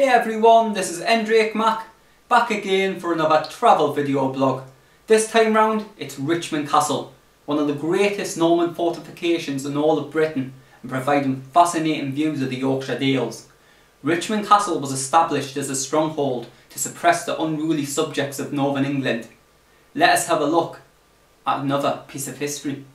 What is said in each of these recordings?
Hey everyone, this is Endrake Mac, back again for another travel video blog. This time round, it's Richmond Castle, one of the greatest Norman fortifications in all of Britain and providing fascinating views of the Yorkshire Dales. Richmond Castle was established as a stronghold to suppress the unruly subjects of northern England. Let us have a look at another piece of history.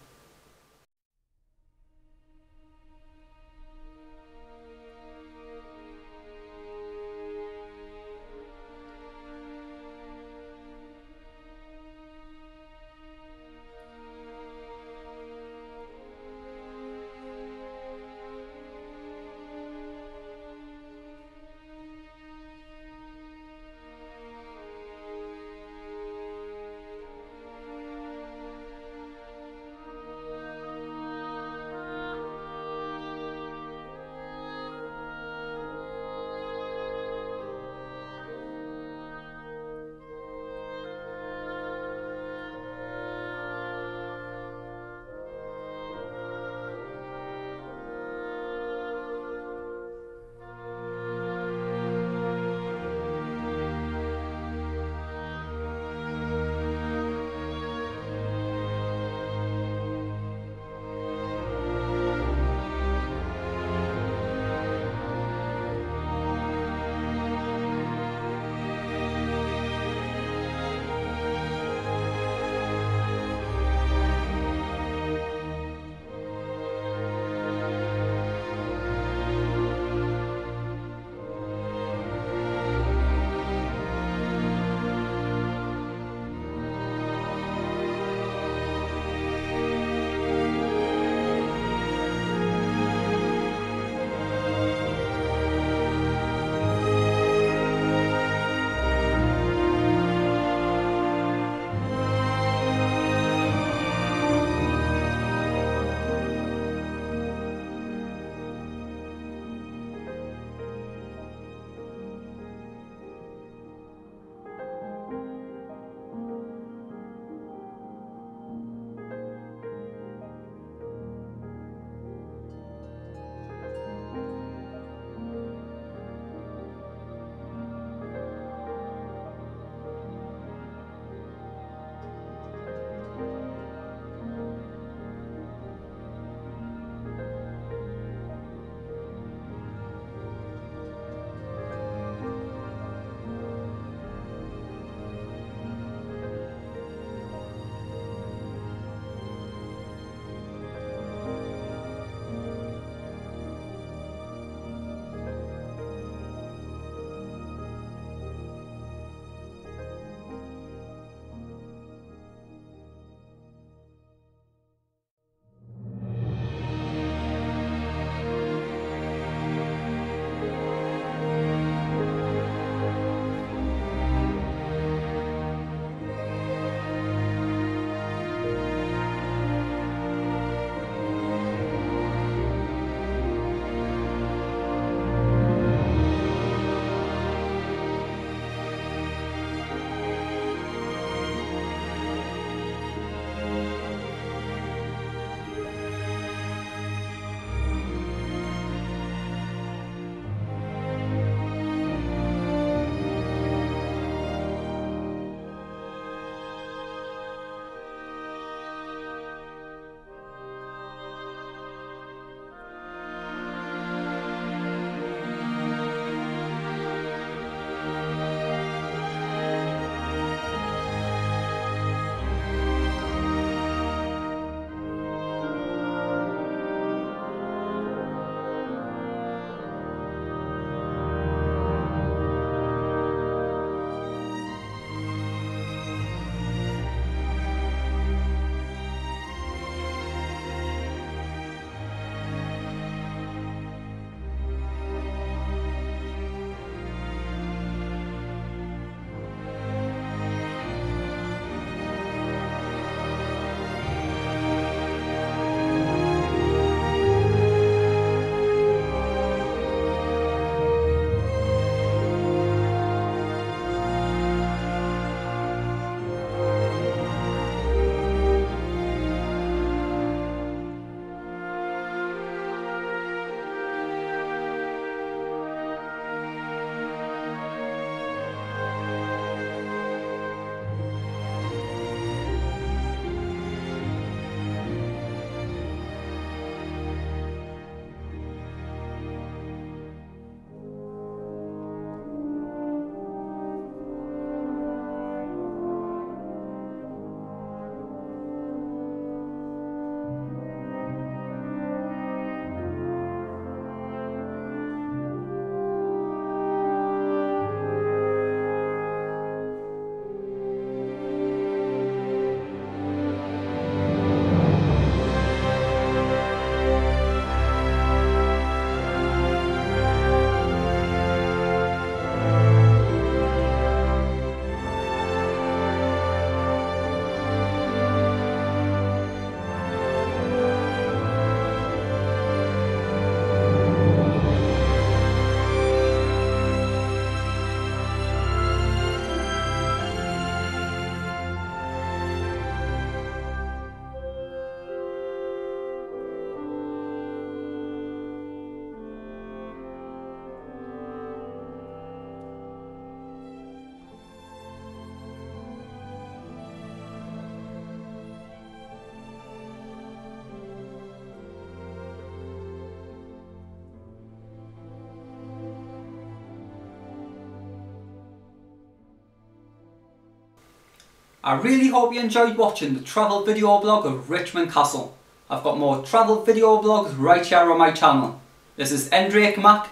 I really hope you enjoyed watching the travel video blog of Richmond Castle. I've got more travel video blogs right here on my channel. This is Endrake Mac,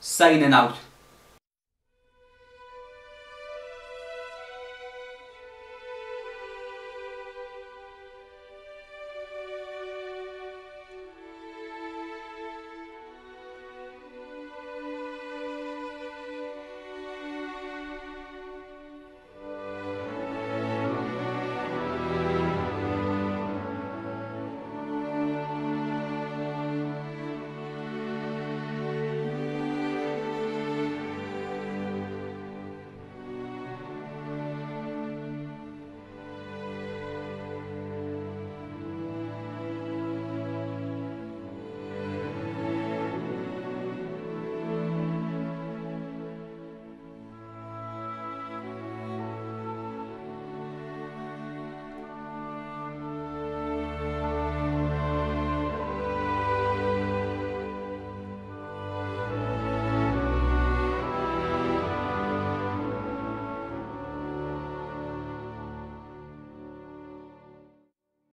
signing out.